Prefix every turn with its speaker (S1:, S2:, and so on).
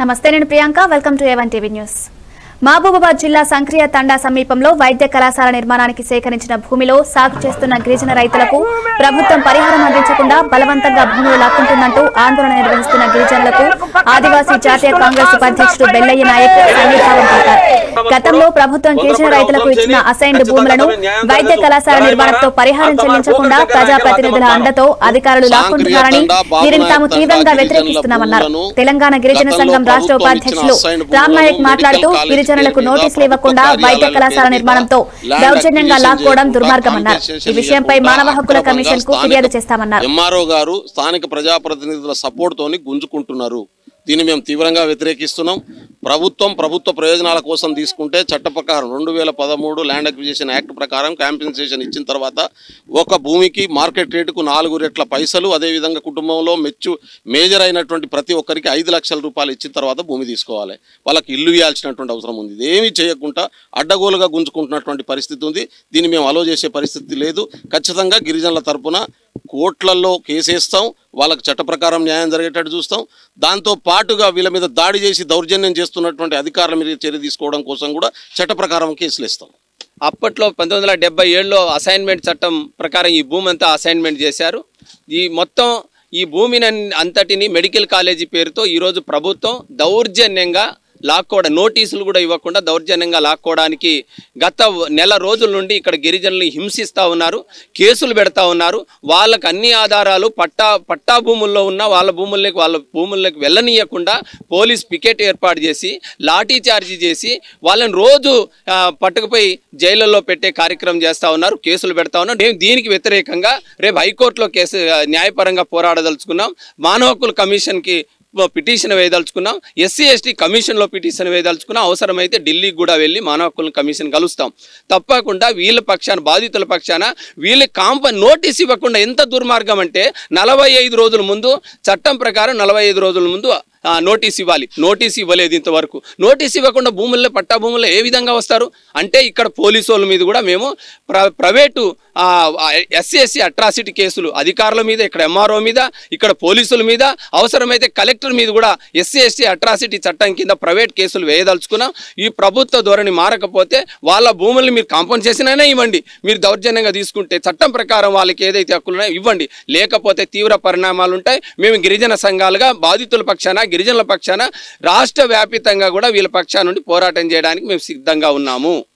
S1: నమస్తే నేను Priyanka. Welcome to A one TV news Mahabubabad జిల్లా సంక్రియ తండా సమీపంలో వైద్య కళాశాల నిర్మాణానికి సేకరించిన భూమిలో సాగు చేస్తున్న గిరిజన రైతులకు ప్రభుత్వం పరిహారం అందించకుండా బలవంతంగా భూములు లాక్కుంటుందంటూ ఆందోళన నిర్వహిస్తున్న గిరిజనులకు ఆదివాసీ జాతీయ కాంగ్రెస్ ఉపాధ్యక్షుడు బెల్లయ్య నాయక్ సంఘీభావం పలికారు. గతంలో ప్రభుత్వం గిరిజన రైతులకు ఇచ్చిన అసైన్డ్ భూములను వైద్య కళాశాల నిర్మాణంతో పరిహారం చెల్లించకుండా ప్రజాప్రతినిధుల అండతో అధికారులు లాక్కుంటున్నారని దీనిని తాము తీవ్రంగా వ్యతిరేకిస్తున్నామన్నారు. తెలంగాణ గిరిజన సంఘం రాష్ట్ర ఉపాధ్యక్షులు రామ్ నాయక్ మాట్లాడుతూ గిరిజనులకు నోటీసులు ఇవ్వకుండా వైద్య కళాశాల నిర్మాణంతో దౌర్జన్యంగా లాక్కోవడం దుర్మార్గమన్నారు. ఈ విషయంపై మానవ హక్కుల కమిషన్కు ఫిర్యాదు చేస్తామన్నారు.
S2: ఎంఆర్ఓ గారు స్థానిక ప్రజాప్రతినిధుల సపోర్ట్ తోని గుంజుకుంటున్నారు. దీన్ని మేము తీవ్రంగా వ్యతిరేకిస్తున్నాం. ప్రభుత్వం ప్రభుత్వ ప్రయోజనాల కోసం తీసుకుంటే చట్ట ప్రకారం రెండు వేల పదమూడు ల్యాండ్ అక్విజిషన్ యాక్ట్ ప్రకారం కాంపెన్సేషన్ ఇచ్చిన తర్వాత ఒక భూమికి మార్కెట్ రేటుకు నాలుగు రెట్ల పైసలు అదేవిధంగా కుటుంబంలో మెచ్చు మేజర్ అయినటువంటి ప్రతి ఒక్కరికి ఐదు లక్షల రూపాయలు ఇచ్చిన తర్వాత భూమి తీసుకోవాలి. వాళ్ళకి ఇల్లు ఇవ్వాల్సినటువంటి అవసరం ఉంది. ఇదేమీ చేయకుండా అడ్డగోలుగా గుంజుకుంటున్నటువంటి పరిస్థితి ఉంది. దీన్ని మేము అలో చేసే పరిస్థితి లేదు. ఖచ్చితంగా గిరిజనుల తరపున కోట్లల్లో కేసేస్తాం వాళ్ళకి చట్ట ప్రకారం న్యాయం జరిగేటట్టు చూస్తాం. దాంతో పాటుగా వీళ్ళ మీద దాడి చేసి దౌర్జన్యం చేస్తున్నటువంటి అధికారుల మీద చర్య తీసుకోవడం కోసం కూడా చట్ట ప్రకారం కేసులు ఇస్తాం
S3: అప్పట్లో పంతొమ్మిది వందల డెబ్బై ఏడులో అసైన్మెంట్ చట్టం ప్రకారం ఈ భూమి అంతా అసైన్మెంట్ చేశారు. ఈ మొత్తం ఈ భూమిని అంతటిని మెడికల్ కాలేజీ పేరుతో ఈరోజు ప్రభుత్వం దౌర్జన్యంగా లాక్కోవడం నోటీసులు కూడా ఇవ్వకుండా దౌర్జన్యంగా లాక్కోవడానికి గత నెల రోజుల నుండి ఇక్కడ గిరిజనులు హింసిస్తూ ఉన్నారు కేసులు పెడతా ఉన్నారు. వాళ్ళకు అన్ని ఆధారాలు పట్టా పట్టా భూముల్లో ఉన్న వాళ్ళ భూముల్లోకి వాళ్ళ భూముల్లోకి వెళ్ళనీయకుండా పోలీస్ పికెట్ ఏర్పాటు చేసి లాఠీ చార్జీ చేసి వాళ్ళని రోజు పట్టుకుపోయి జైళ్ళల్లో పెట్టే కార్యక్రమం చేస్తూ ఉన్నారు కేసులు పెడతా ఉన్నారు. మేము దీనికి వ్యతిరేకంగా రేపు హైకోర్టులో కేసు న్యాయపరంగా పోరాడదలుచుకున్నాం. మానవ హక్కుల కమిషన్కి పిటిషన్ వేయదలుచుకున్నాం. ఎస్సీ ఎస్టీ కమిషన్లో పిటిషన్ వేయదలుచుకున్నాం. అవసరమైతే ఢిల్లీకి కూడా వెళ్ళి మానవ హక్కుల కమిషన్ కలుస్తాం. తప్పకుండా వీళ్ళ పక్షాన బాధితుల పక్షాన వీళ్ళ కాంప నోటీస్ ఇవ్వకుండా ఎంత దుర్మార్గం అంటే నలభై ఐదు రోజుల ముందు చట్టం ప్రకారం నలభై ఐదు రోజుల ముందు నోటీస్ ఇవ్వాలి. నోటీస్ ఇవ్వలేదు ఇంతవరకు. నోటీస్ ఇవ్వకుండా భూముల్లో పట్టా భూముల్లో ఏ విధంగా వస్తారు? అంటే ఇక్కడ పోలీసు వాళ్ళ మీద కూడా మేము ప్ర ప్రైవేటు ఎస్సీ ఎస్సీ అట్రాసిటీ కేసులు అధికారుల మీద ఇక్కడ ఎంఆర్ఓ మీద ఇక్కడ పోలీసుల మీద అవసరమైతే కలెక్టర్ మీద కూడా ఎస్సీ ఎస్టీ అట్రాసిటీ చట్టం కింద ప్రైవేట్ కేసులు వేయదలుచుకున్నాం. ఈ ప్రభుత్వ ధోరణి మారకపోతే వాళ్ళ భూముల్ని మీరు కాంపన్సేషన్ అయినా ఇవ్వండి. మీరు దౌర్జన్యంగా తీసుకుంటే చట్టం ప్రకారం వాళ్ళకి ఏదైతే హక్కులు ఉన్నాయో ఇవ్వండి. లేకపోతే తీవ్ర పరిణామాలు ఉంటాయి. మేము గిరిజన సంఘాలుగా బాధితుల పక్షాన గిరిజనుల పక్షాన రాష్ట్ర వ్యాపితంగా కూడా వీళ్ళ పక్షాన నుండి పోరాటం చేయడానికి మేము సిద్ధంగా ఉన్నాము.